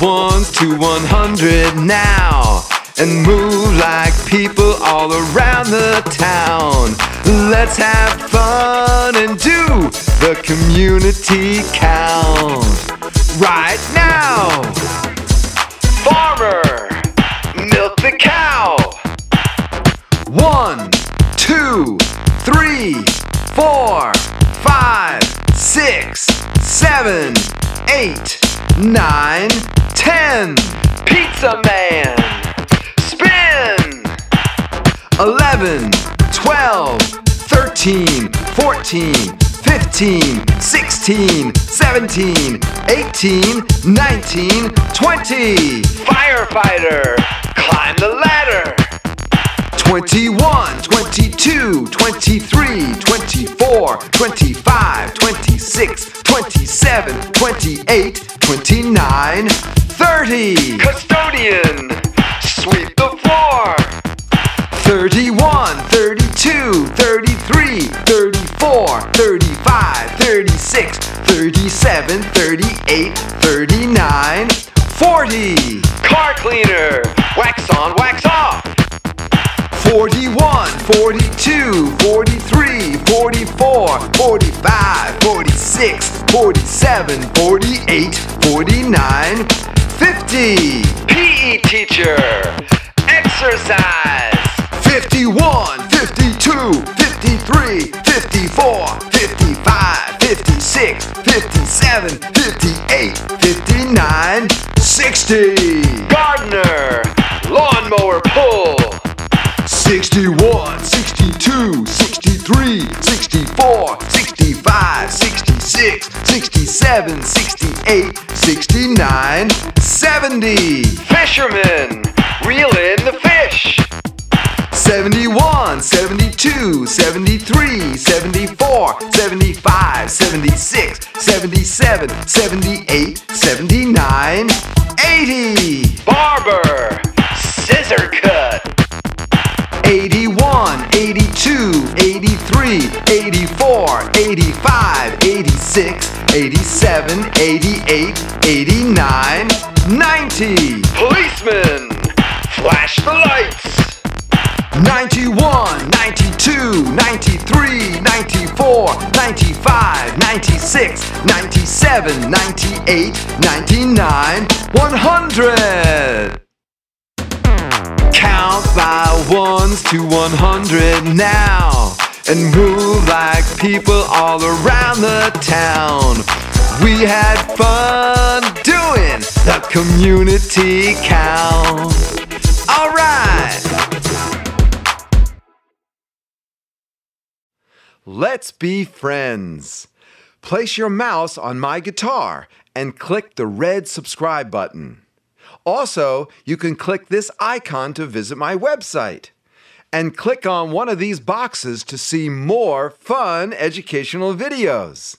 ones to 100 now and move like people all around the town. Let's have fun and do the community count right now. Farmer, milk the cow. One, two, three, four, five, six, seven, eight, nine, ten. Pizza Man, spin. 11, 12, 13, 14, 15, 16, 17, 18, 19, 20. Firefighter, climb the ladder. 21, 22, 23, 24, 25, 26, 27, 28, 29, 30. Custodian, sweep the floor. 31, 32, 33, 34, 35, 36, 37, 38, 39, 40. Car cleaner, wax on, wax off. 41, 42, 43, 44, 45, 46, 47, 48, 49, 50. PE teacher, exercise. 51, 52, 53, 54, 55, 56, 57, 58, 59, 60. Gardener, lawnmower pull. 61, 62, 63, 64, 65, 66, 67, 68, 69, 70. Fisherman, reel in the fish. 71, 72, 73, 74, 75, 76, 77, 78, 79, 80. Barber, scissor cut. 81, 82, 83, 84, 85, 86, 87, 88, 89, 90. Policeman, flash the lights. 91, 92, 93, 94, 95, 96, 97, 98, 99, 100. Ones to 100 now and move like people all around the town. We had fun doing the community count. All right. Let's be friends. Place your mouse on my guitar and click the red subscribe button. Also, you can click this icon to visit my website. And click on one of these boxes to see more fun educational videos.